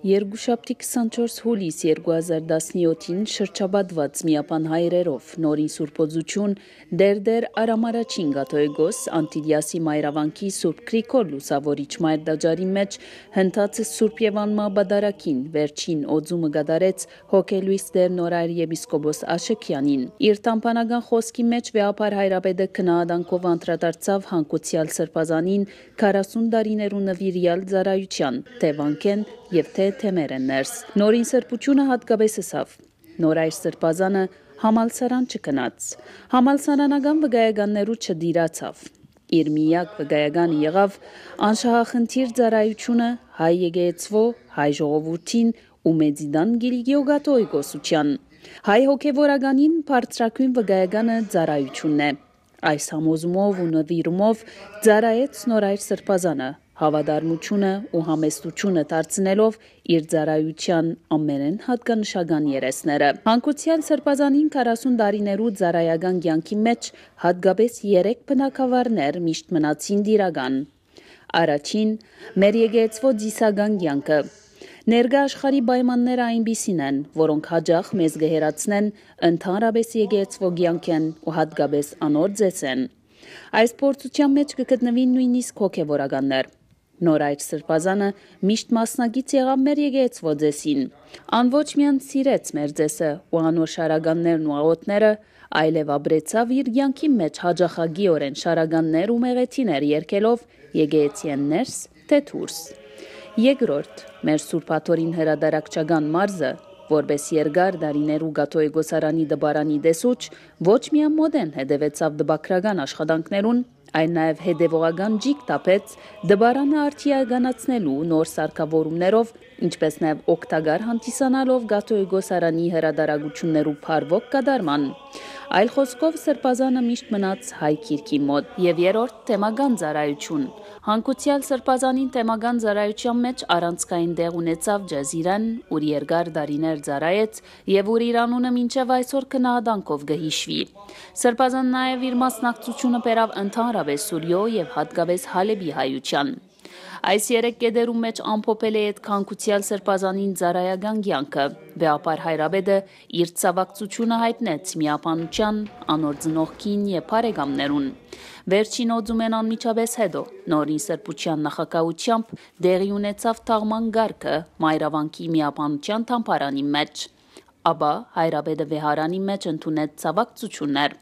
Երկուշաբթի 24 հուլիս 2017-ին շրջաբադված միապան հայրերով նորին սուրպոզություն դերդեր արամարաչին գաթոյգոս անտիլիասի մայրավանքի սուրպ Գրիգոր լուսավորիչ մայրդաջարի մեջ հնդացը սուրպ Եվանմա բադարակին վերջին օձումը գդարեց հոգելույս դեր նորայր եպիսկոպոս Աշեքյանին իր տամպանական խոսքի մեջ վեապար հայրապետը քնահանդանքով անդրադարձավ հանկուցյալ սրբազանին 40 տարիներու նվիրյալ ծառայության թևանքեն եւ թե թեմեր են ներս։ Նորին սրբությունը հատկապես ըսավ։ Նոր այս սրբազանը համալսարան չկնաց։ Համալսարանական վգայականներու չդիրացավ։ Իր միակ վգայականը եղավ անշահախնդիր ծառայությունը հայ եկեղեցվո, հայ ժողովրդին ու մեծիդան Գիլգիոգատոյ գոսության։ Հայ հոգևորականին բարձրակույն վգայականը ծառայությունն է։ Այս համոզումով ու նվիրումով ծառայեց նորայր սրբազանը հավադարմությունը ու համեստությունը դարձնելով իր ծառայության ամենեն հատկանշական երեսները։ Հանկուցյալ սրբազանին 40 տարիներու ծառայական կյանքի մեջ հատկապես 3 բնակավարներ միշտ մնացին դիրական։ Առաջին մեր եկեղեցվո դիսական կյանքը Ներկա աշխարհի պայմանները այնպիսին են, որոնք հաջող մեզ գերացնեն ընդհանրապես եկեղեցվո կյանքեն ու հատկապես անոր ձեսեն։ Այս փորձության մեջ կգտնվին նույնիսկ հոգևորականներ։ Նոր այդ սրբազանը միշտ մասնակից եղավ մեր եկեղեցվո ձեսին։ Ան ոչ միայն սիրեց մեր ձեսը ու անոր շարականներն ու աղոտները, այլև ապրեցավ իր կյանքի մեջ հաջախագիորեն շարականներ ու մեղեթիներ երկելով եկեղեցիեն ներս թե դուրս։ Երկրորդ, մեր Սուրբ Աթորին հրադարակչական մարզը որպես երկար դարիներու գաթոյ գոսարանի դբարանի դեսուչ ոչ միայն մոդեն հետևեցավ դբակրական աշխատանքներուն, այլ նաև հետևողական ջիկ տապեց դբարանը արդիականացնելու նոր սարքավորումներով, ինչպես նաև օկտագար հանդիսանալով գաթոյ գոսարանի հրադարագություններու փարվոք կդարման։ Այլ խոսքով սրբազանը միշտ մնաց հայ քիրքի մոտ եւ երրորդ թեմական ծառայություն Հանկուցյալ սրբազանին թեմական ծառայության մեջ առանցքային դեղ ունեցավ ջազիրան, ուր երկար դարիներ ծառայեց եւ ուր Իրանունը մինչեւ այսօր քնահանդանքով գհիշվի։ Սրբազան նաեւ իր մասնակցությունը բերավ ընդհանրապես Սուրյո եւ հատկապես Հալեբի հայության։ Այս երեք կետերում մեջ ամփոփել է այդ քանկուցյալ սրբազանին ծառայական կյանքը։ Բեապար հայրաբեդը իր ցավակցությունը հայտնեց միապանության, անոր ծնողքին եւ բարեկամներուն։ Վերջին օձումեն անմիջապես հետո նորին սրբության նախակահությամբ դեղի ունեցավ թաղման գարկը մայրավանքի միապանության թամփարանի մեջ։ Աբա հայրաբեդը վեհարանի մեջ ընդունեց ցավակցություններ